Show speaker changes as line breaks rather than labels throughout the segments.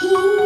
He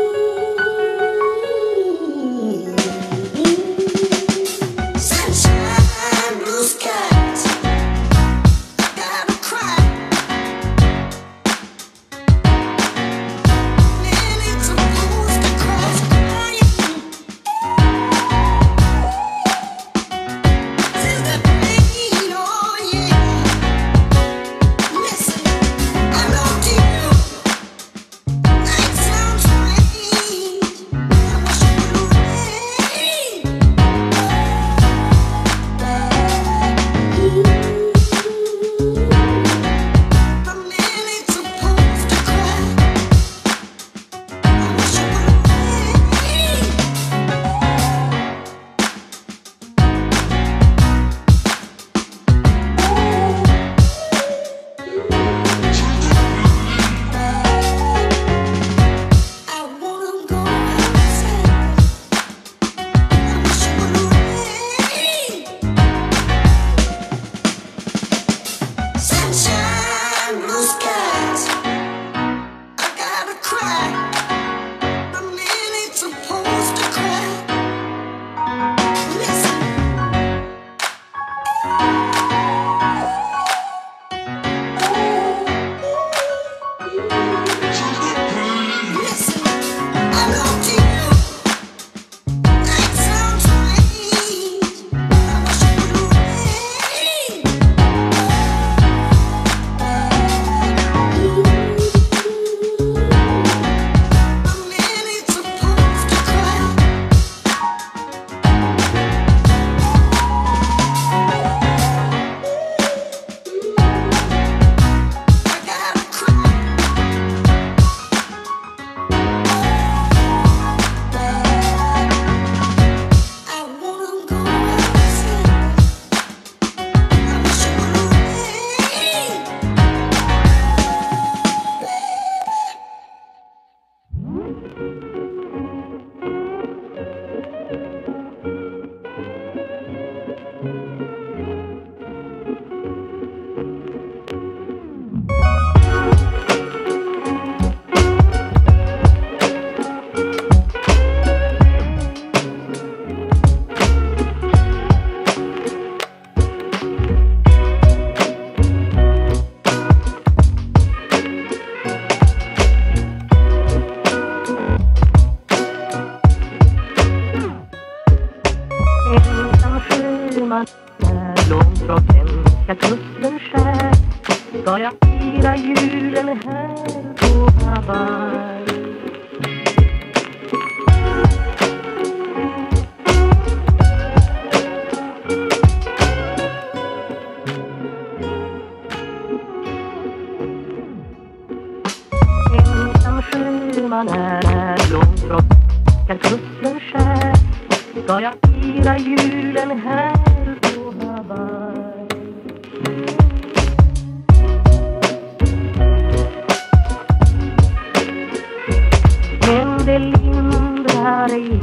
sommar långt från svenska kusten skär ska jag fira julen här på Hawaii Ensam sjöman är långt från svenska kusten skär ska jag fira julen här? എന്തെല്ലാം ധാരയിൽ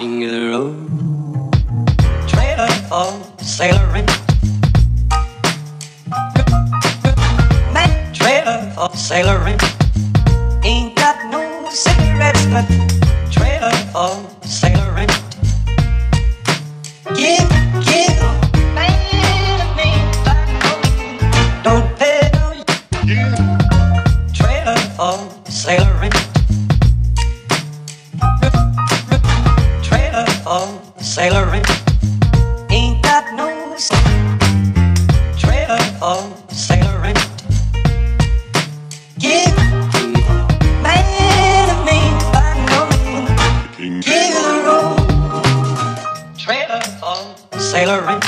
rocking the road. Trailer for sailoring. Man,
trailer for sailoring. Ain't got no cigarettes, but trailer for sailoring. Give, give, man, man, don't pay no. Yeah. Trailer for sailoring. sailor in.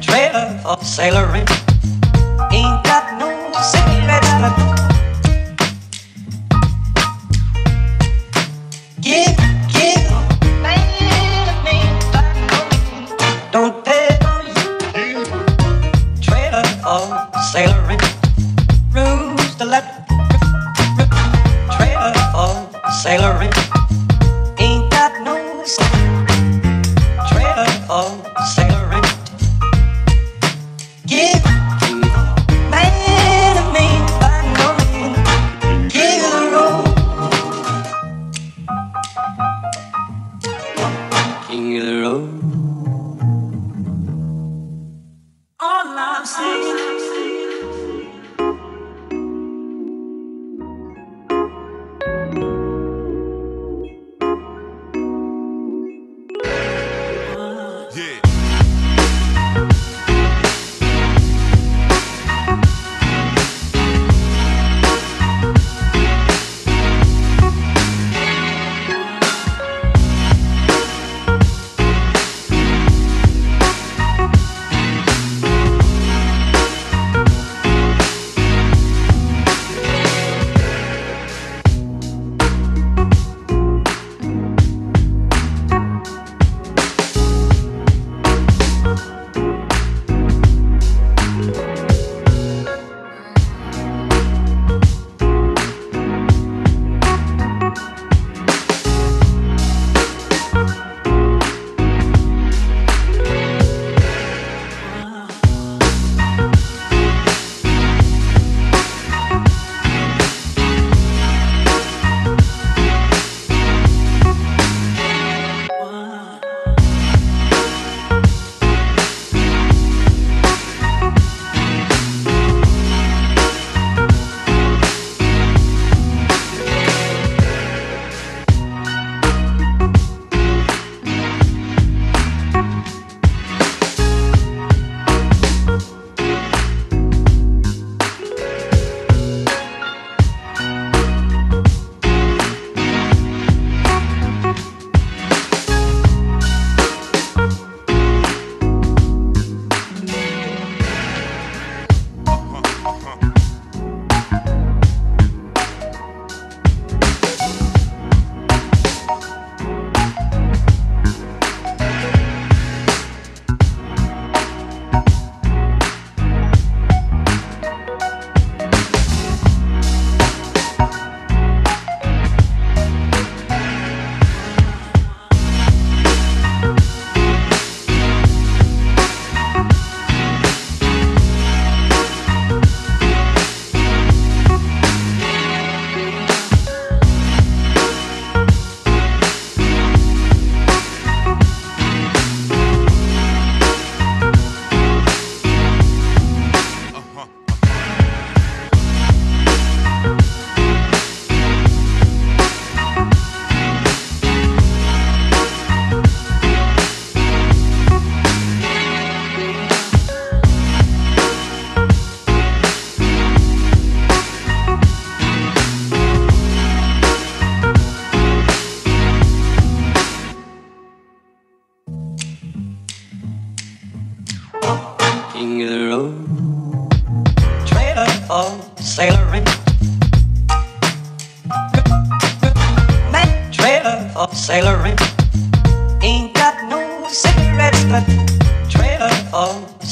Trailer for sailor in. Ain't got no cigarettes left Don't pay for Trailer sailor in. Rules the left. Oh.